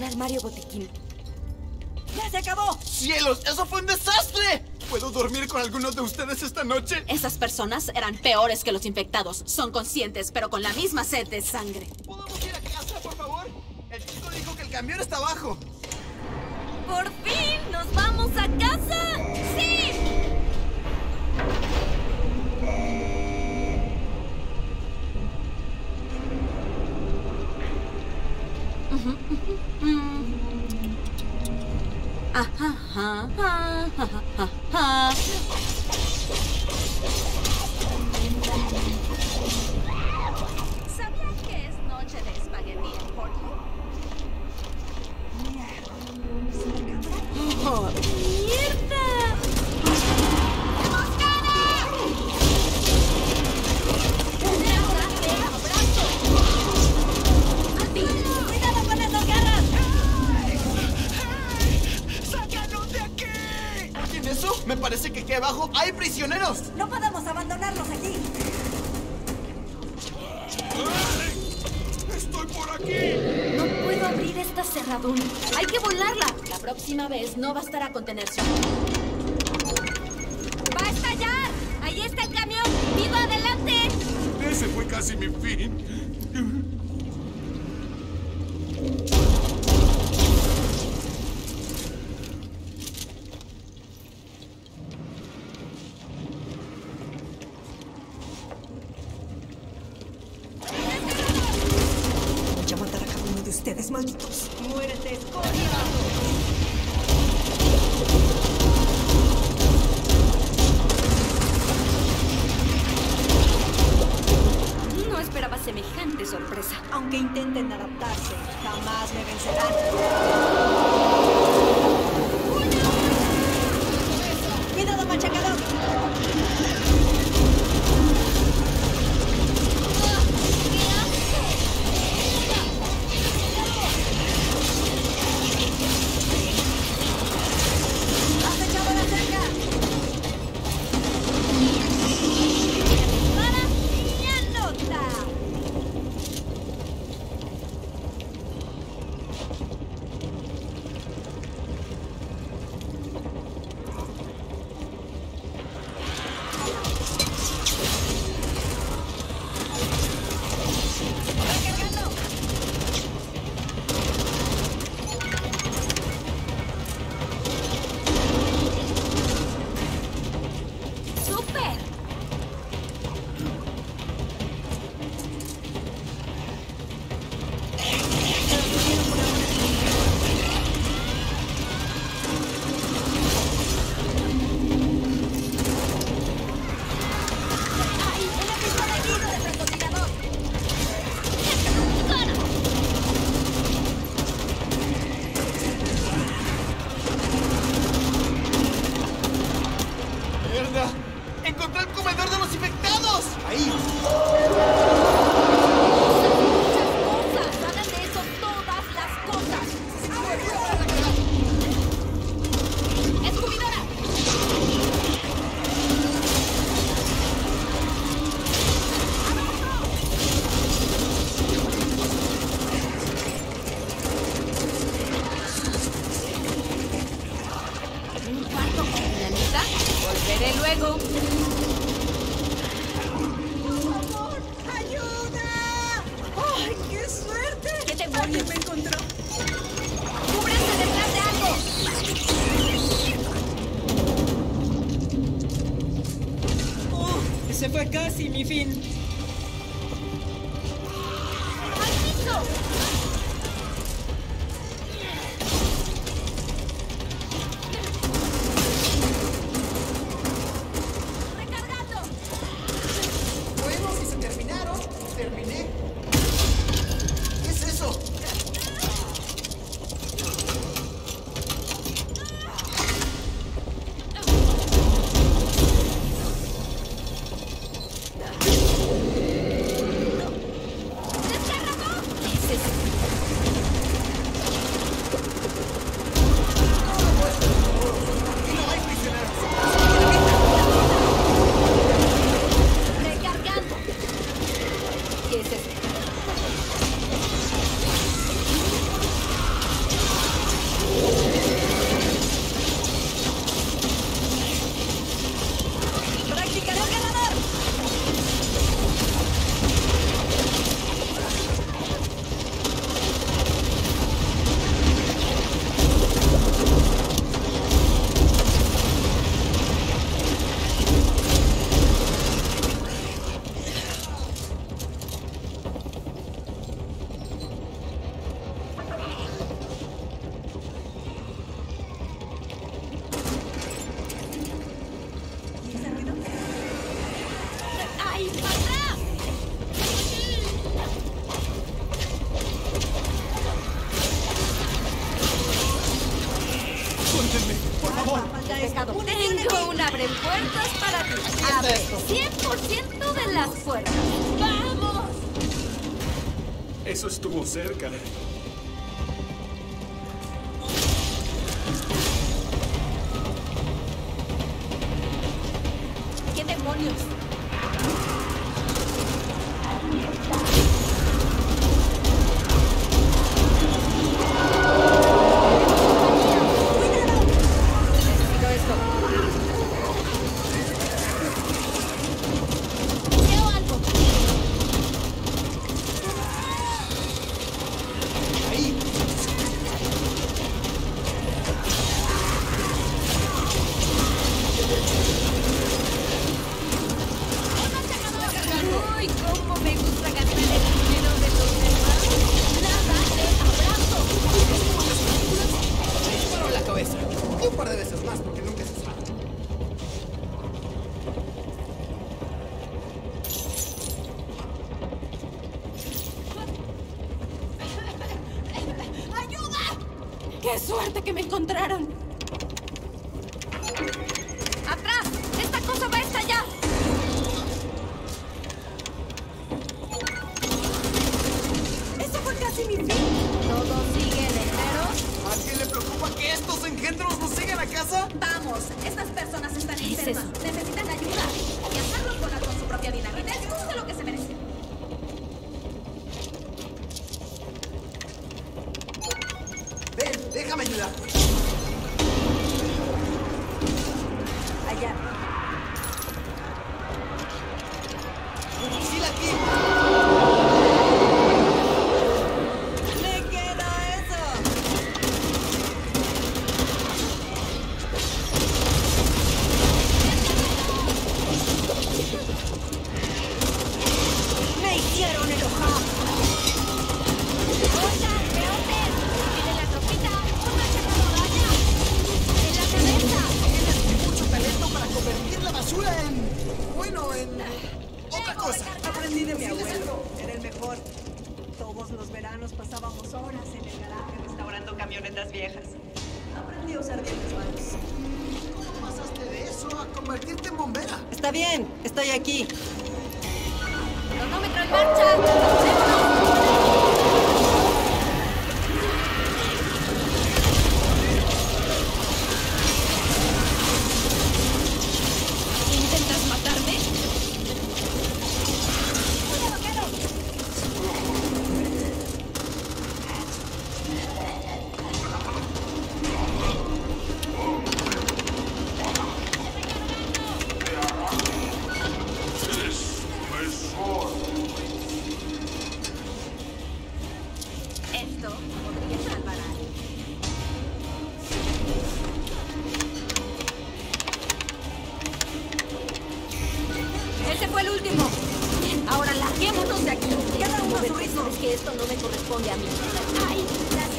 Un armario botiquín. ¡Ya se acabó! ¡Cielos! ¡Eso fue un desastre! ¿Puedo dormir con alguno de ustedes esta noche? Esas personas eran peores que los infectados. Son conscientes, pero con la misma sed de sangre. ¿Podemos ir a casa, por favor? El chico dijo que el camión está abajo. ¡Por fin! ¡Nos vamos a casa! ¡Sí! Oh, Hay que volarla. La próxima vez no bastará con tener suerte. ¡Va a estallar! ¡Ahí está el camión! ¡Viva adelante! Ese fue casi mi fin. Voy a matar a cada uno de ustedes, malditos. No esperaba semejante sorpresa. Aunque intenten adaptarse, jamás me vencerán. Volveré luego. ¡Ayuda! ¡Ay, qué suerte! ¿Qué demonios? Alguien me encontró. ¡Cúbranse detrás de algo! ¡Oh! Ese fue casi mi fin. dejado. Tengo un abre puertas para ti. Abre 100% de las puertas. ¡Vamos! Eso estuvo cerca. ¿Qué demonios? ¡Qué suerte que me encontraron! Yeah. Está bien, estoy aquí. fue el último. Ahora larguémonos de aquí. Cada uno a su ritmo. Es que esto no me corresponde a mí. ¡Ay! La